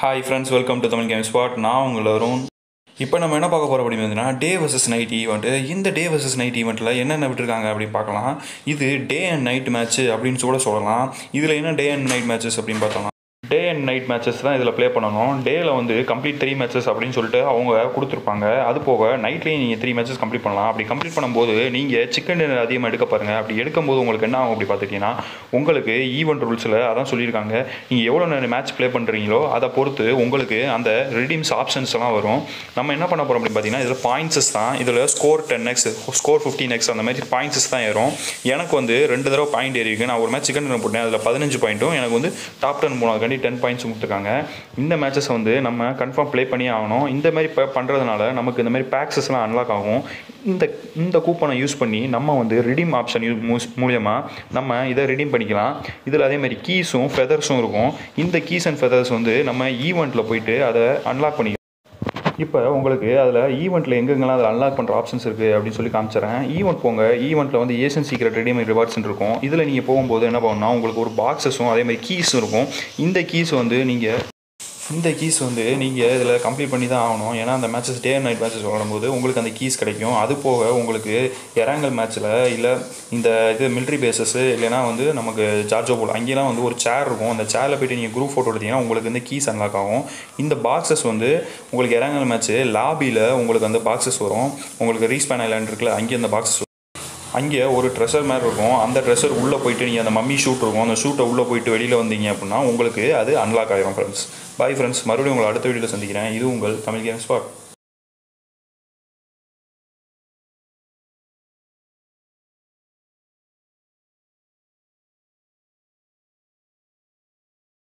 Hi friends welcome to Tamil game spot நான் உங்கள் வரும் இப்போ நம்ம என்ன பார்க்க போகிற அப்படின்னு பார்த்தீங்கன்னா டே வர்சஸ் நைட் ஈவெண்ட்டு இந்த டே வர்சஸ் நைட் ஈவெண்ட்டில் என்னென்ன விட்டுருக்காங்க அப்படின்னு பார்க்கலாம். இது டே அண்ட் நைட் மேட்ச் அப்படின்னு கூட சொல்லலாம். இதில் என்ன டே அண்ட் நைட் மேட்சஸ் அப்படின்னு பார்த்தோம்னா டே அண்ட் நைட் மேட்சஸ் தான் இதில் ப்ளே பண்ணணும். டேயில் வந்து கம்ப்ளீட் த்ரீ மேட்சஸ் அப்படின்னு சொல்லிட்டு அவங்க கொடுத்துருப்பாங்க. அது போக நைட்லேயும் நீங்கள் த்ரீ மேட்சஸ் கம்ப்ளீட் பண்ணலாம். அப்படி கம்ப்ளீட் பண்ணும்போது நீங்கள் சிக்கன் டின்னர் அதிகமாக எடுக்க பாருங்கள் அப்படி எடுக்கும்போது உங்களுக்கு என்ன ஆகும் அப்படி பார்த்துக்கிட்டிங்கன்னா உங்களுக்கு ஈவெண்ட் ரூல்ஸில் அதான் சொல்லியிருக்காங்க. நீங்கள் எவ்வளோ நேரம் மேட்ச் ப்ளே பண்ணுறீங்களோ அதை பொறுத்து உங்களுக்கு அந்த ரிடீம்ஸ் ஆப்ஷன்ஸ் எல்லாம் வரும். நம்ம என்ன பண்ண போகிறோம் அப்படின்னு பார்த்தீங்கன்னா இதில் பாயிண்ட்ஸஸ் தான் இதில் score ten x score fifteen x அந்த மாதிரி பாயிண்ட்ஸஸ் தான் ஏறும். எனக்கு வந்து ரெண்டு தடவை பாயிண்ட் ஏறி நான் ஒரு மேட்ச் சிக்கன் டின்னர் போட்டேன். அதில் பதினஞ்சு பாயிண்ட்டும் எனக்கு வந்து டாப் டென் போனதுக்காண்டி டென் பாயிண்ட்ஸ் கொடுத்துருக்காங்க. இந்த மேட்சஸ் வந்து நம்ம கன்ஃபார்ம் ப்ளே பண்ணி ஆகணும். இந்த மாதிரி இப்போ பண்ணுறதுனால நமக்கு இந்த மாதிரி பேக்ஸஸ்லாம் அன்லாக் ஆகும். இந்த இந்த கூப்பனை யூஸ் பண்ணி நம்ம வந்து ரிடீம் ஆப்ஷன் யூஸ் மூலியமாக நம்ம இதை ரிடீம் பண்ணிக்கலாம். இதில் அதே மாதிரி கீஸும் ஃபெதர்ஸும் இருக்கும். இந்த கீஸ் அண்ட் ஃபெதர்ஸ் வந்து நம்ம ஈவெண்ட்டில் போயிட்டு அதை அன்லாக் பண்ணி இப்போ உங்களுக்கு அதில் ஈவெண்ட்டில் எங்கெங்கெல்லாம் அதில் அன்லாக் பண்ணுற ஆப்ஷன்ஸ் இருக்குது அப்படின்னு சொல்லி காமிச்சிடறேன் ஈவெண்ட் போங்க. ஈவெண்ட்டில் வந்து ஏஷியன் சீக்ரெட் ரெடிமேட் ரிவார்ட்ஸ் இருக்கும். இதில் நீங்கள் போகும்போது என்ன பண்ணணும்னா உங்களுக்கு ஒரு பாக்ஸஸும் அதே மாதிரி கீஸும் இருக்கும். இந்த கீஸ் வந்து நீங்கள் இந்த கீஸ் வந்து நீங்கள் இதில் கம்ப்ளீட் பண்ணி தான் ஆகணும். ஏன்னா அந்த matches day and night matches விளாடும்போது உங்களுக்கு அந்த கீஸ் கிடைக்கும். அது போக உங்களுக்கு எராங்கல் மேட்ச்சில் இல்லை இந்த இது மிலிட்ரி பேசஸ் இல்லைனா வந்து நமக்கு ஜார்ஜோ போல் அங்கேலாம் வந்து ஒரு சேர் இருக்கும். அந்த சேரில் போய்ட்டு நீங்கள் குரூப் ஃபோட்டோ எடுத்தீங்கன்னா உங்களுக்கு வந்து கீஸ் அன்லாக் ஆகும். இந்த பாக்ஸஸ் வந்து உங்களுக்கு இறாங்கல் மேட்ச்சு லாபியில் உங்களுக்கு அந்த பாக்ஸஸ் வரும். உங்களுக்கு ரீஸ்பேன் ஐலாண்ட் இருக்குல்ல அங்கே அந்த பாக்ஸஸ் அங்கே ஒரு ட்ரெஷர் மாதிரி இருக்கும். அந்த ட்ரெஷர் உள்ளே போயிட்டு நீங்கள் அந்த மம்மி ஷூட் இருக்கும். அந்த ஷூட்டை உள்ளே போயிட்டு வெளியில் வந்தீங்க அப்படின்னா உங்களுக்கு அது அன்லாக் ஆகிரும் ஃப்ரெண்ட்ஸ் பாய் ஃப்ரெண்ட்ஸ் மறுபடியும் உங்களை அடுத்த வீடியோவில் சந்திக்கிறேன். இது உங்கள் தமிழ் கேம் ஸ்பாட்